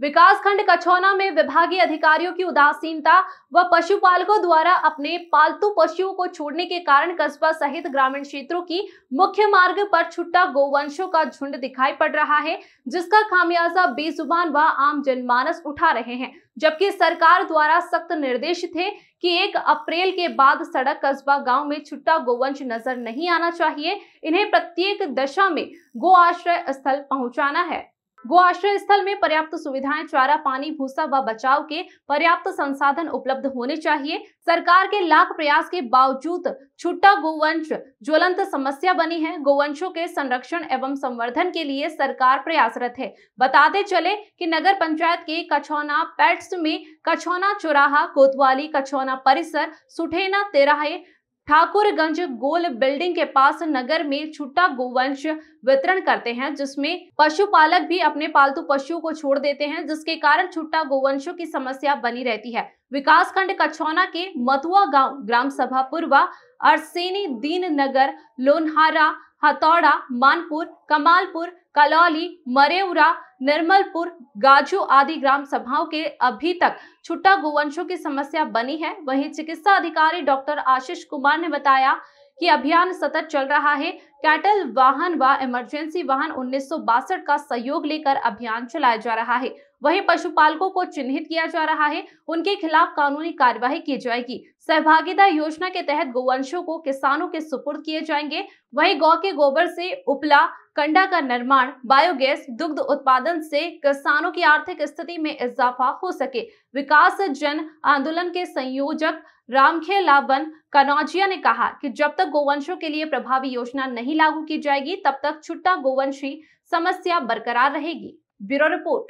विकासखंड कछौना में विभागीय अधिकारियों की उदासीनता व पशुपालकों द्वारा अपने पालतू पशुओं को छोड़ने के कारण कस्बा सहित ग्रामीण क्षेत्रों की मुख्य मार्ग पर छुट्टा गोवंशों का झुंड दिखाई पड़ रहा है, जिसका खामियाजा बेजुबान व आम जनमानस उठा रहे हैं। जबकि सरकार द्वारा सख्त निर्देश थे कि एक अप्रैल के बाद सड़क कस्बा गाँव में छुट्टा गोवंश नज़र नहीं आना चाहिए, इन्हें प्रत्येक दशा में गो आश्रय स्थल पहुंचाना है। गो आश्रय स्थल में पर्याप्त सुविधाएँ, चारा, पानी, भूसा व बचाव के पर्याप्त संसाधन उपलब्ध होने चाहिए। सरकार के लाख प्रयास के बावजूद छुट्टा गोवंश ज्वलंत समस्या बनी है। गोवंशों के संरक्षण एवं संवर्धन के लिए सरकार प्रयासरत है। बताते चले कि नगर पंचायत के कछौना पैट्स में कछौना चौराहा, कोतवाली कछौना परिसर, सुठेना तेराहे ठाकुरगंज गोल बिल्डिंग के पास नगर में छुट्टा गोवंश वितरण करते हैं, जिसमें पशुपालक भी अपने पालतू पशुओं को छोड़ देते हैं, जिसके कारण छुट्टा गोवंशों की समस्या बनी रहती है। विकास खंड कछौना के मथुआ गाँव, ग्राम सभा पूर्वा, अरसेनी दीन नगर, लोनहारा, हथौड़ा, मानपुर, कमालपुर, कलौली, मरेउरा निर्मलपुर गाजू आदि ग्राम सभाओं के अभी तक छुट्टा गोवंशों की समस्या बनी है। वहीं चिकित्सा अधिकारी डॉक्टर आशीष कुमार ने बताया कि अभियान सतत चल रहा है। कैटल वाहन व वा इमरजेंसी वाहन उन्नीस सौ बासठ का सहयोग लेकर अभियान चलाया जा रहा है। वहीं पशुपालकों को चिन्हित किया जा रहा है। उनके खिलाफ कानूनी कार्यवाही की जाएगी। सहभागिता योजना के तहत गोवंशों को किसानों के सुपुर्द किए जाएँगे। वहीं गौ के गोबर से उपला, कंडा का निर्माण, बायोगैस, दुग्ध उत्पादन से किसानों की आर्थिक स्थिति में इजाफा हो सके। विकास जन आंदोलन के संयोजक रामखे लावन कनौजिया ने कहा कि जब तक गोवंशों के लिए प्रभावी योजना नहीं लागू की जाएगी, तब तक छुट्टा गोवंशी समस्या बरकरार रहेगी। Bureau report.